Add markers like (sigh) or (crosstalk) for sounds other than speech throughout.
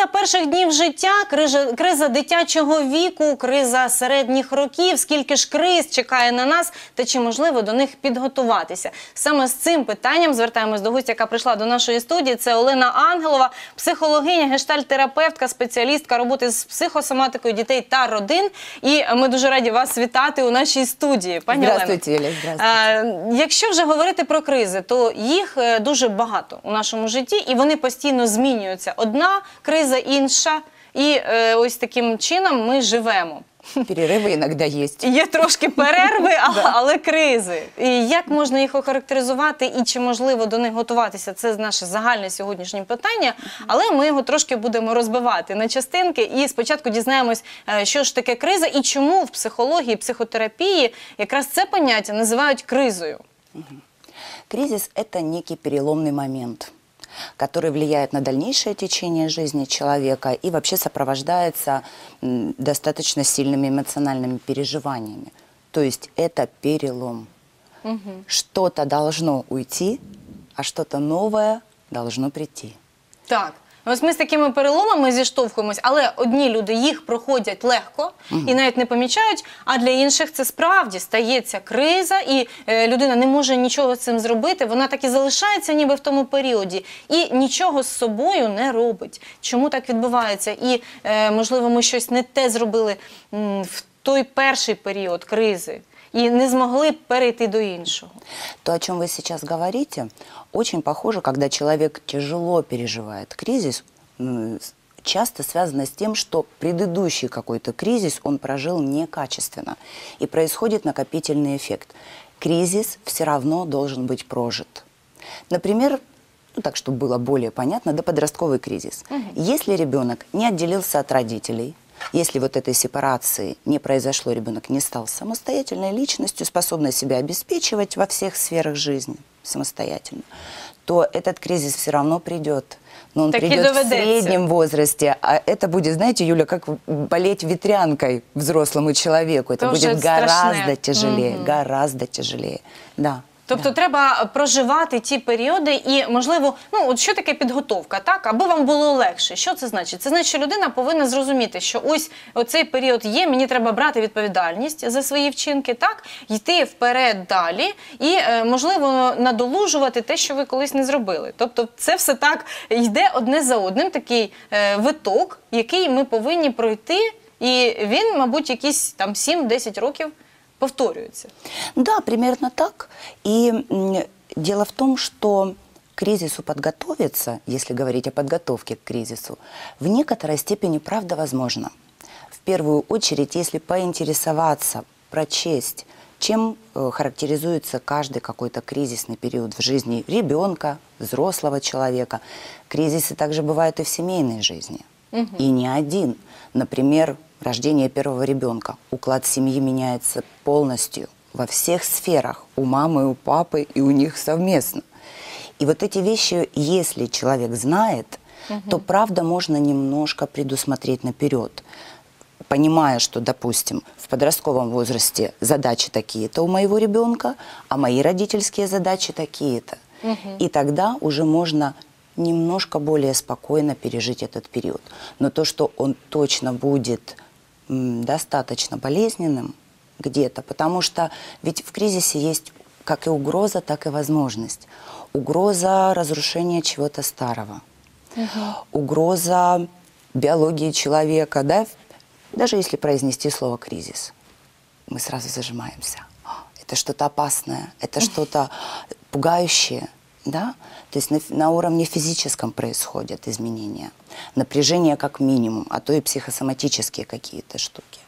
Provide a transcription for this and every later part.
Криза перших днів життя, криза, криза дитячого віку, криза середніх років. Скільки ж криз чекає на нас, та чи можливо до них підготуватися? Саме з цим питанням звертаємось до гостя, яка прийшла до нашої студії. Це Олена Ангелова, психологиня, гештальтерапевтка, спеціалістка роботи з психосоматикою дітей та родин. І ми дуже раді вас вітати у нашій студії. Пані. Здравствуйте, Юля, здравствуйте. Е, Якщо вже говорити про кризи, то їх е, дуже багато у нашому житті, і вони постійно змінюються. Одна криза, інша, і е, ось таким чином ми живемо. Перерывы иногда есть. Є трошки перерви, а- (laughs) але кризи. І як можна їх охарактеризувати і чи можливо до них готуватися? Це наше загальне сьогоднішнє питання. Але ми його трошки будемо розбивати на частинки. І спочатку дізнаємось, е, що ж таке криза і чому в психології, психотерапії якраз це поняття називають кризою. Кризис – это некий переломный момент, который влияет на дальнейшее течение жизни человека и вообще сопровождается достаточно сильными эмоциональными переживаниями. То есть это перелом. Что-то должно уйти, а что-то новое должно прийти. Так. Ось ми з такими переломами зіштовхуємось, але одні люди їх проходять легко і навіть не помічають. А для інших це справді стається криза, і е, людина не може нічого з цим зробити. Вона так і залишається, ніби в тому періоді, і нічого з собою не робить. Чому так відбувається? І е, можливо, ми щось не те зробили м, в той перший період кризи і не змогли перейти до іншого. То, о чем вы сейчас говорите, очень похоже, когда человек тяжело переживает кризис, часто связано с тем, что предыдущий какой-то кризис он прожил некачественно. И происходит накопительный эффект. Кризис все равно должен быть прожит. Например, ну так, чтобы было более понятно, да подростковый кризис. Если ребенок не отделился от родителей, если вот этой сепарации не произошло, ребенок не стал самостоятельной личностью, способной себя обеспечивать во всех сферах жизни самостоятельно, то этот кризис все равно придет. Но он Так придет в среднем возрасте. А это будет, знаете, Юля, как болеть ветрянкой взрослому человеку. Это Тоже будет страшное. гораздо тяжелее, Мгм. гораздо тяжелее. Да. Тобто треба проживати ті періоди, і можливо, ну от що таке підготовка, так аби вам було легше. Що це значить? Це значить, що людина повинна зрозуміти, що ось оцей період є. Мені треба брати відповідальність за свої вчинки, так йти вперед далі, і е, можливо надолужувати те, що ви колись не зробили. Тобто, це все так йде одне за одним. Такий е, виток, який ми повинні пройти, і він, мабуть, якісь там 7-10 років повторюється. Да, примерно так. И дело в том, что к кризису подготовиться, если говорить о подготовке к кризису, в некоторой степени правда возможно. В первую очередь, если поинтересоваться, прочесть, чем э, характеризуется каждый какой-то кризисный период в жизни ребенка, взрослого человека. Кризисы также бывают и в семейной жизни. И не один. Например, рождение первого ребенка. Уклад семьи меняется полностью во всех сферах. У мамы, у папы и у них совместно. И вот эти вещи, если человек знает, то правда можно немножко предусмотреть наперед. Понимая, что, допустим, в подростковом возрасте задачи такие-то у моего ребенка, а мои родительские задачи такие-то. И тогда уже можно немножко более спокойно пережить этот период. Но то, что он точно будет достаточно болезненным где-то, потому что ведь в кризисе есть как и угроза, так и возможность. Угроза разрушения чего-то старого, угроза биологии человека, да, даже если произнести слово кризис, мы сразу зажимаемся. Это что-то опасное, это что-то пугающее, да? То есть на, на уровне физическом происходят изменения. Напряжение как минимум, а то и психосоматические какие-то штуки.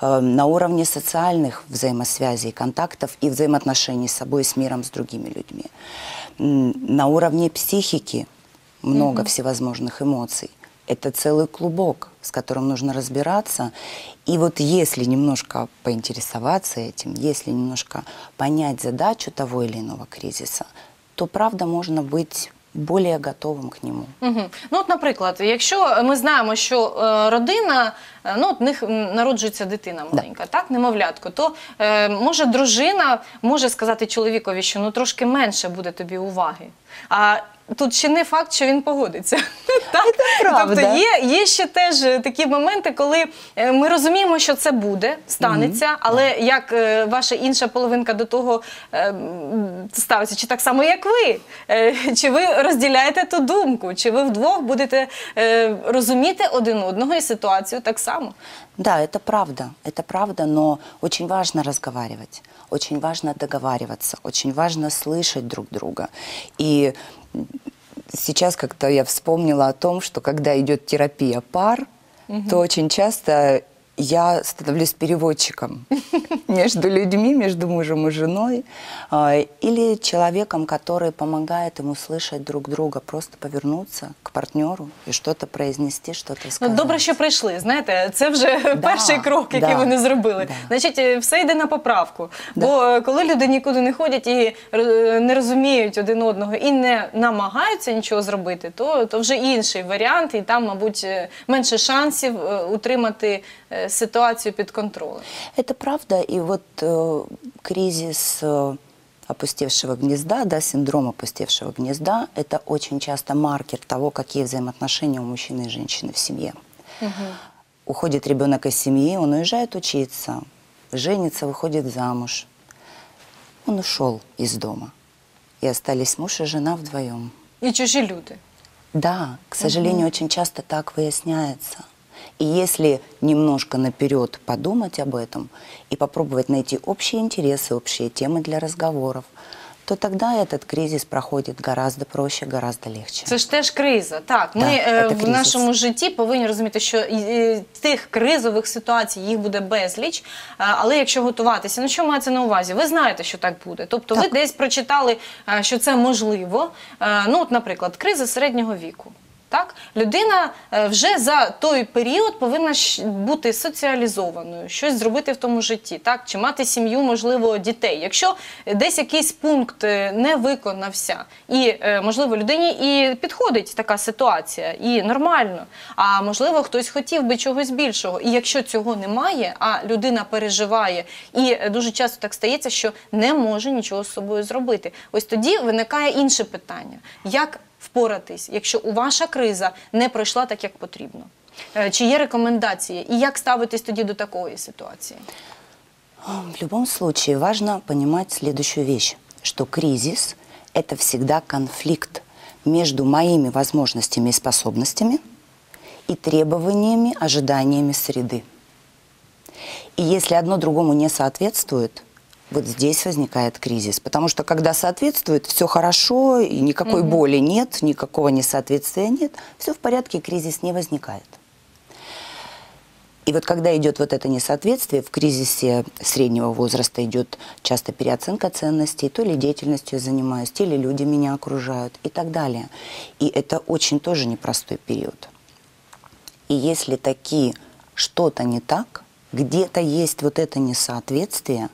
Э, На уровне социальных взаимосвязей, контактов и взаимоотношений с собой, с миром, с другими людьми. На уровне психики много всевозможных эмоций. Это целый клубок, с которым нужно разбираться. И вот если немножко поинтересоваться этим, если немножко понять задачу того или иного кризиса, то правда можно быть более готовим к нему. Угу. Ну, от, наприклад, якщо ми знаємо, що е, родина, е, ну, от в них народжується дитина маленька, так, немовлятко, то е, може дружина може сказати чоловікові, що ну трошки менше буде тобі уваги. А тут ще не факт, що він погодиться. (laughs) Так? правда. Тобто є, є ще теж е, такі моменти, коли е, ми розуміємо, що це буде, станеться, але як е, ваша інша половинка до того е, м, ставиться, чи так само, як ви? Е, Чи ви розділяєте ту думку, чи ви вдвох будете е, розуміти один одного і ситуацію так само? Да, это правда, это правда, но очень важно разговаривать, очень важно договариваться, очень важно слышать друг друга. И сейчас как-то я вспомнила о том, что когда идет терапия пар, то очень часто я становлюсь переводчиком (laughs) между людьми, между мужем и женой, или человеком, который помогает ему слышать друг друга, просто повернуться к партнеру и что-то произнести, что-то Ну, добре, що прийшли. Знаєте, це вже перший крок, який да, вони зробили. да. Значить, е, все йде на поправку. Бо е, коли люди нікуди не ходять і е, не розуміють один одного і не намагаються нічого зробити, то, то вже інший варіант, і там, мабуть, менше шансів утримати е, ситуацію під контролем. Это правда, и вот э, кризис э, опустевшего гнезда, да, синдром опустевшего гнезда, это очень часто маркер того, какие взаимоотношения у мужчины и женщины в семье. Уходит ребенок из семьи, он уезжает учиться, женится, выходит замуж. Он ушел из дома, и остались муж и жена вдвоем. І чужі люди. Да, к сожалению, очень часто так выясняется. И если немножко наперед подумать об этом и попробовать найти общие интересы, общие темы для разговоров, то тогда этот кризис проходит гораздо проще, гораздо легче. Це ж теж криза. Так, ми Да, е, це в кризис. нашому житті повинні розуміти, що і- і тих кризових ситуацій їх буде безліч. А, Але якщо готуватися, ну що мається на увазі? Ви знаєте, що так буде. Тобто, ви Так. десь прочитали, е, що це можливо. Е, Ну, от, наприклад, криза середнього віку. Так, людина е, вже за той період повинна бути соціалізованою, щось зробити в тому житті, так чи мати сім'ю, можливо, дітей. Якщо десь якийсь пункт е, не виконався, і е, можливо людині і підходить така ситуація, і нормально. А можливо, хтось хотів би чогось більшого. І якщо цього немає, а людина переживає, і дуже часто так стається, що не може нічого з собою зробити. Ось тоді виникає інше питання: як впоратись, якщо у ваша криза не пройшла так, як потрібно? Е, Чи є рекомендації, і як ставитись тоді до такої ситуації? В любом случае важно понимать следующую вещь, что кризис – это всегда конфликт между моими возможностями и способностями и требованиями, ожиданиями среды. И если одно другому не соответствует, вот здесь возникает кризис. Потому что когда соответствует, все хорошо, и никакой боли нет, никакого несоответствия нет, все в порядке, кризис не возникает. И вот когда идет вот это несоответствие, в кризисе среднего возраста идет часто переоценка ценностей, то ли деятельностью я занимаюсь, то ли люди меня окружают и так далее. И это очень тоже непростой период. И если такие что-то не так, где-то есть вот это несоответствие,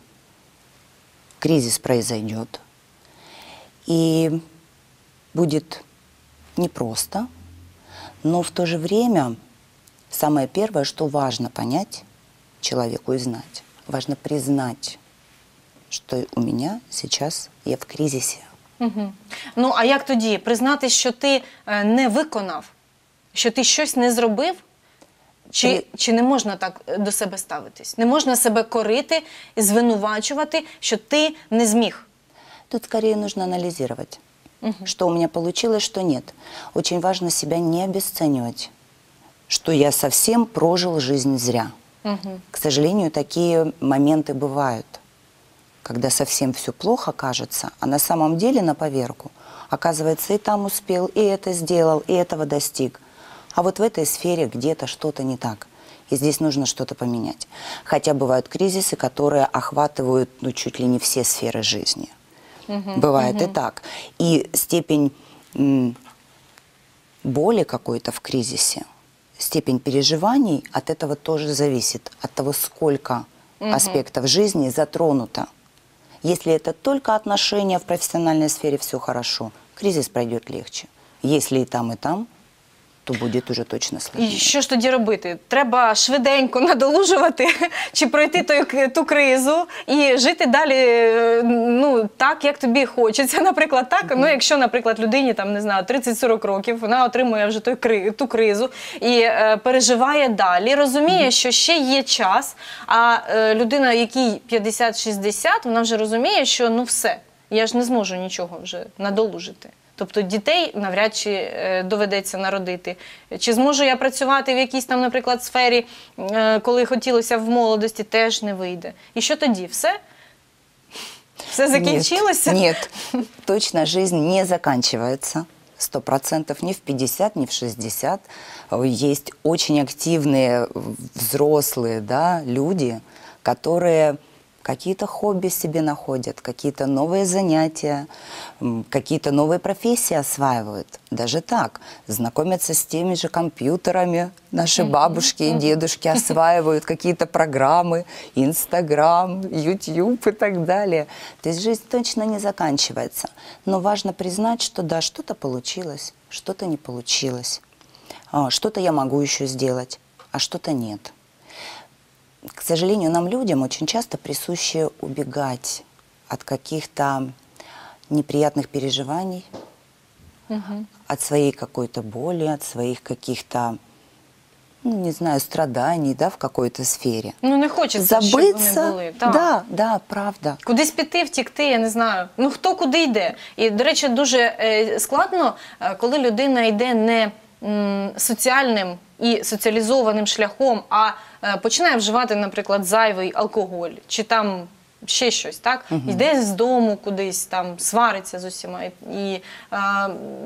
кризис произойдет. И будет непросто, но в то же время самое первое, что важно понять человеку и знать, важно признать, что у меня сейчас я в кризисе. Угу. Ну а як тоді признати, що ти не виконав, що ти щось не зробив? Чи, чи не можна так до себе ставитись? Не можна себе корити і звинувачувати, що ти не зміг. Тут скорее нужно анализировать, что у меня получилось, что нет. Очень важно себя не обесценивать, что я совсем прожил жизнь зря. К сожалению, такие моменты бывают, когда совсем все плохо кажется, а на самом деле на поверку оказывается и там успел, и это сделал, и этого достиг. А вот в этой сфере где-то что-то не так. И здесь нужно что-то поменять. Хотя бывают кризисы, которые охватывают ну, чуть ли не все сферы жизни. Бывает и так. И степень боли какой-то в кризисе, степень переживаний от этого тоже зависит, от того, сколько аспектов жизни затронуто. Если это только отношения в профессиональной сфере, все хорошо, кризис пройдет легче. Если и там, и там, то будет уже точно І сложнее. що ж тоді робити? Треба швиденько надолужувати (laughs) чи пройти той, ту кризу і жити далі, е, ну так, як тобі хочеться. (laughs) Наприклад, так. Ну, якщо, наприклад, людині там не знаю 30-40 років, вона отримує вже той кри, ту кризу і е, переживає далі, розуміє, що ще є час. А е, людина, якій 50-60, вона вже розуміє, що ну все, я ж не зможу нічого вже надолужити. Тобто дітей навряд чи е, доведеться народити. Чи зможу я працювати в якійсь там, наприклад, сфері, е, коли хотілося в молодості, теж не вийде. І що тоді? Все? Все закінчилося? Нет, нет, точно жизнь не заканчивается. Сто процентов ни в 50, ни в 60. Э, Есть очень активные э, взрослые да, люди, которые какие-то хобби себе находят, какие-то новые занятия, какие-то новые профессии осваивают. Даже так. Знакомятся с теми же компьютерами. Наши бабушки и дедушки (laughs) осваивают какие-то программы, Инстаграм, Ютьюб и так далее. То есть жизнь точно не заканчивается. Но важно признать, что да, что-то получилось, что-то не получилось. А, Что-то я могу еще сделать, а что-то нет. К сожалению, нам, людям, очень часто присуще убегать от каких-то неприятных переживаний, от своей какой-то боли, от своих каких-то, ну, не знаю, страданий, да, в какой-то сфере. Ну не хочеться, щоб вони були. Так. да, да, правда. Кудись піти, втікти, я не знаю. Ну хто куди йде. І, до речі, дуже е, складно, е, коли людина йде не соціальним і соціалізованим шляхом, а е, починає вживати, наприклад, зайвий алкоголь чи там. Ще щось, так? Йде з дому кудись, там свариться з усіма і, і е,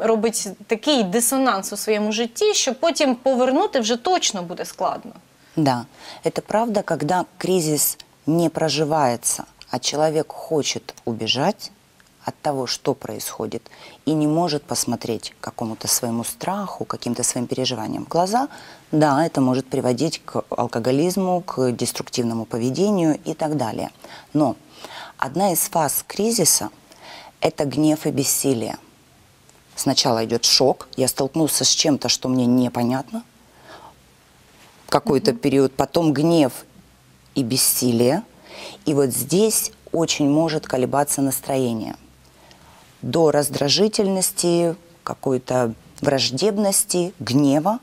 робить такий дисонанс у своєму житті, що потім повернути вже точно буде складно. Да, это правда, когда кризис не проживается, а человек хочет убежать от того, что происходит, и не может посмотреть какому-то своему страху, каким-то своим переживаниям в глаза, да, это может приводить к алкоголизму, к деструктивному поведению и так далее. Но одна из фаз кризиса – это гнев и бессилие. Сначала идет шок, я столкнулся с чем-то, что мне непонятно, какой-то период, потом гнев и бессилие. И вот здесь очень может колебаться настроение. До раздражительности, какой-то враждебности, гнева,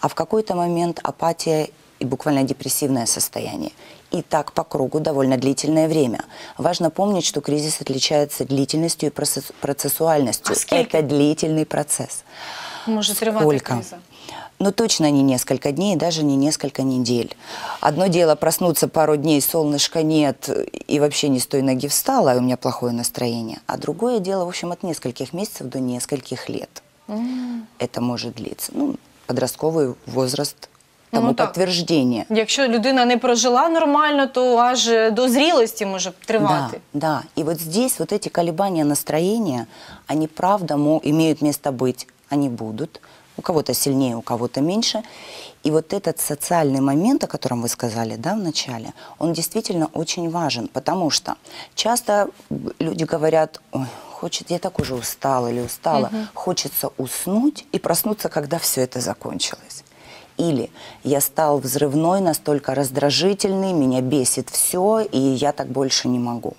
а в какой-то момент апатия и буквально депрессивное состояние. И так по кругу довольно длительное время. Важно помнить, что кризис отличается длительностью и процесс- процессуальностью. А сколько? Это длительный процесс. Може тривати Сколько? криза. Ну, точно не несколько дней, даже не несколько недель. Одно дело проснуться пару дней, солнышка нет, и вообще не с той ноги встала, и у меня плохое настроение. А другое дело, в общем, от нескольких месяцев до нескольких лет. Это может длиться. Ну, подростковый возраст тому Ну, так. подтверждение. Якщо людина не прожила нормально, то аж до зрілості може тривати. Да, да. И вот здесь вот эти колебания настроения, они правда имеют место быть, они будут. У кого-то сильнее, у кого-то меньше. И вот этот социальный момент, о котором вы сказали да, в начале, он действительно очень важен, потому что часто люди говорят, ой, хочет, я так уже устала или устала, хочется уснуть и проснуться, когда все это закончилось. Или я стал взрывной, настолько раздражительный, меня бесит все, и я так больше не могу.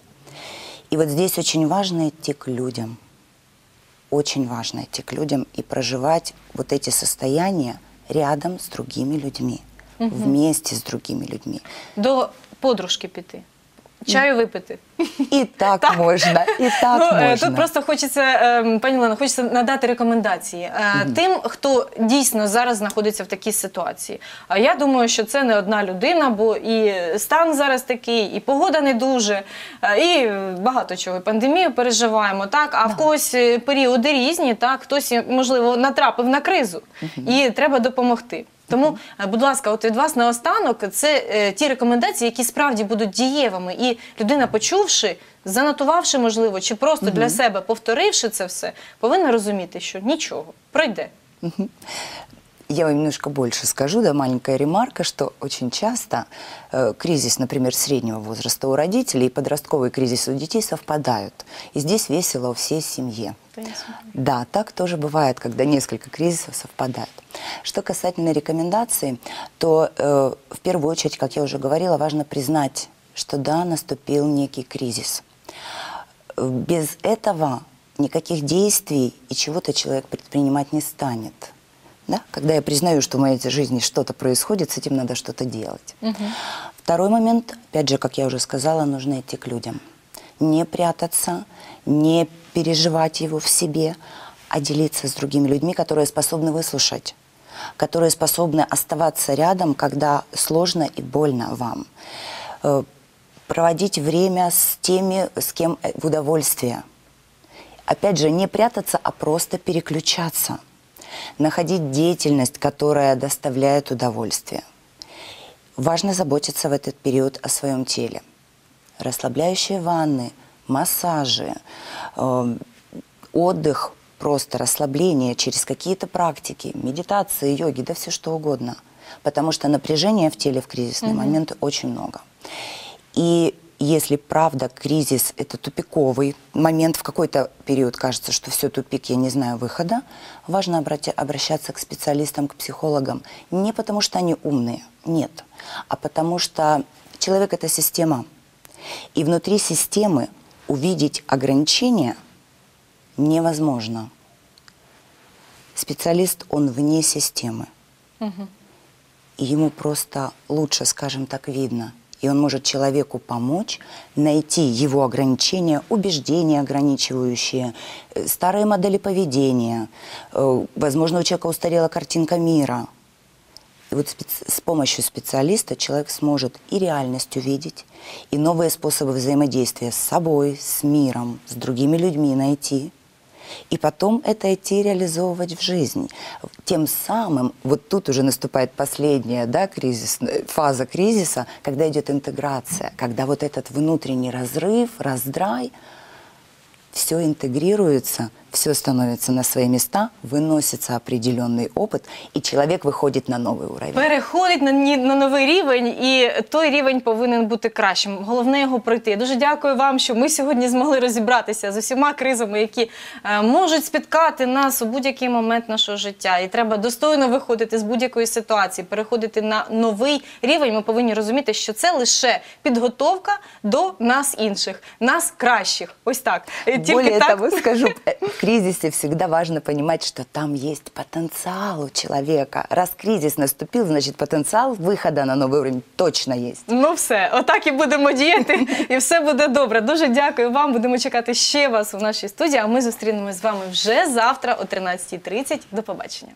И вот здесь очень важно идти к людям. Очень важно идти к людям и проживать вот эти состояния рядом с другими людьми, вместе с другими людьми. До подружки піти. Чаю випити. И так, можно, и (laughs) так ну, е, можно. Тут просто хочеться, е, пані Лена, хочеться надати рекомендації е, тим, хто дійсно зараз знаходиться в такій ситуації. А я думаю, що це не одна людина, бо і стан зараз такий, і погода не дуже, е, і багато чого. І Пандемію переживаємо, так, а в когось періоди різні, так, хтось, можливо, натрапив на кризу, і треба допомогти. Тому, е, будь ласка, от від вас наостанок це е, ті рекомендації, які справді будуть дієвими, і людина, почувши, занотувавши, можливо, чи просто для себе повторивши це все, повинна розуміти, що нічого пройде. Я вам немножко больше скажу, да, маленькая ремарка, что очень часто э, кризис, например, среднего возраста у родителей и подростковый кризис у детей совпадают. И здесь весело у всей семье. Да, так тоже бывает, когда несколько кризисов совпадают. Что касательно рекомендаций, то э, в первую очередь, как я уже говорила, важно признать, что да, наступил некий кризис. Без этого никаких действий и чего-то человек предпринимать не станет. Да? Когда я признаю, что в моей жизни что-то происходит, с этим надо что-то делать. Второй момент, опять же, как я уже сказала, нужно идти к людям. Не прятаться, не переживать его в себе, а делиться с другими людьми, которые способны выслушать, которые способны оставаться рядом, когда сложно и больно вам. Э, Проводить время с теми, с кем э, в удовольствие. Опять же, не прятаться, а просто переключаться. Находить деятельность, которая доставляет удовольствие. Важно заботиться в этот период о своем теле. Расслабляющие ванны, массажи, э, отдых, просто расслабление через какие-то практики, медитации, йоги, да все что угодно. Потому что напряжения в теле в кризисные моменты очень много. И если правда кризис – это тупиковый момент, в какой-то период кажется, что все тупик, я не знаю выхода, важно обращаться к специалистам, к психологам. Не потому что они умные, нет, а потому что человек – это система. И внутри системы увидеть ограничения невозможно. Специалист, он вне системы. И ему просто лучше, скажем так, видно. И он может человеку помочь найти его ограничения, убеждения ограничивающие, э, старые модели поведения. Э, Возможно, у человека устарела картинка мира. И вот с помощью специалиста человек сможет и реальность увидеть, и новые способы взаимодействия с собой, с миром, с другими людьми найти. И потом это идти реализовывать в жизнь. Тем самым, вот тут уже наступает последняя да, кризис, фаза кризиса, когда идет интеграция, когда вот этот внутренний разрыв, раздрай, все интегрируется, все становится на свои места, выносится определенный опыт, и человек выходит на новый уровень. Переходить на, ні- на новий рівень, і той рівень повинен бути кращим. Головне його пройти. Я дуже дякую вам, що ми сьогодні змогли розібратися з усіма кризами, які е, можуть спіткати нас у будь-який момент нашого життя. І треба достойно виходити з будь-якої ситуації, переходити на новий рівень. Ми повинні розуміти, що це лише підготовка до нас інших, нас кращих. Ось так. Е, Тільки Более так того, скажу, э, (laughs) в кризисе всегда важно понимать, что там есть потенциал у человека. Раз кризис наступил, значит потенциал выхода на новый уровень точно есть. Ну все, отак і будемо діяти, і все буде добре. Дуже дякую вам. Будемо чекати ще вас у нашій студії. А ми зустрінемось з вами вже завтра о 13.30. До побачення.